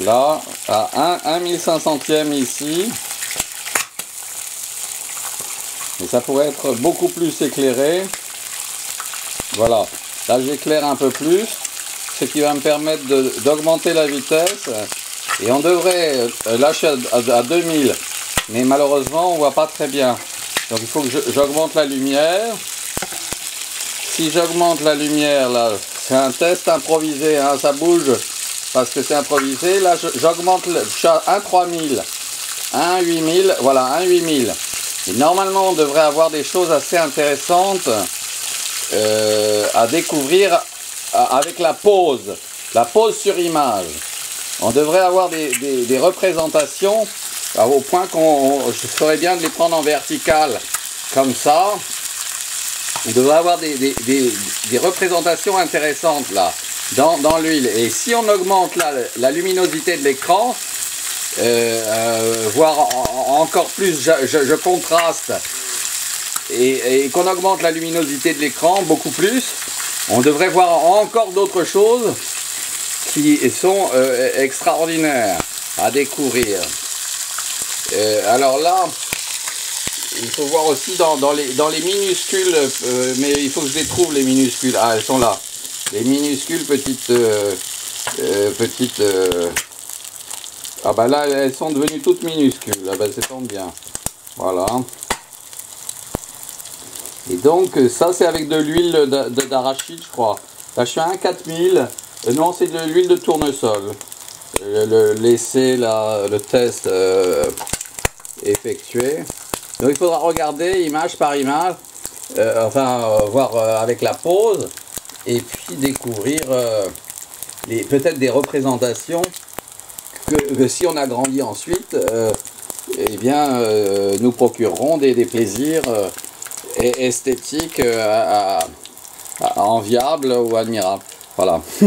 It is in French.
là, à 1, 1 1500e ici. Et ça pourrait être beaucoup plus éclairé. Voilà, là j'éclaire un peu plus, ce qui va me permettre d'augmenter la vitesse. Et on devrait euh, lâcher à, 2000, mais malheureusement on voit pas très bien. Donc il faut que j'augmente la lumière. Si j'augmente la lumière là, c'est un test improvisé, hein, ça bouge parce que c'est improvisé. Là j'augmente, le à 1 3000, 1 8000, voilà 1 8000. Et normalement on devrait avoir des choses assez intéressantes euh, à découvrir avec la pause, la pause sur image. On devrait avoir des, représentations au point qu'on je ferais bien de les prendre en vertical comme ça. On devrait avoir des, représentations intéressantes là dans, l'huile. Et si on augmente la luminosité de l'écran, euh, euh, voire encore plus, je, contraste et, qu'on augmente la luminosité de l'écran beaucoup plus, on devrait voir encore d'autres choses qui sont euh, extraordinaires à découvrir. alors là, il faut voir aussi dans, les, dans les minuscules, mais il faut que je les trouve les minuscules. Ah, elles sont là. Les minuscules petites, petites ah bah là, elles sont devenues toutes minuscules. Ah bah ça tombe bien. Voilà. Et donc, ça, c'est avec de l'huile d'arachide, je crois. Là, je suis à 4000. Euh, non, c'est de l'huile de tournesol. Euh, le, le test euh, effectué. Donc, il faudra regarder image par image. enfin, voir avec la pause. Et puis découvrir peut-être des représentations que, si on a grandi ensuite, euh, eh bien, euh, nous procurerons des, plaisirs euh, esthétiques enviables ou admirables. Voilà.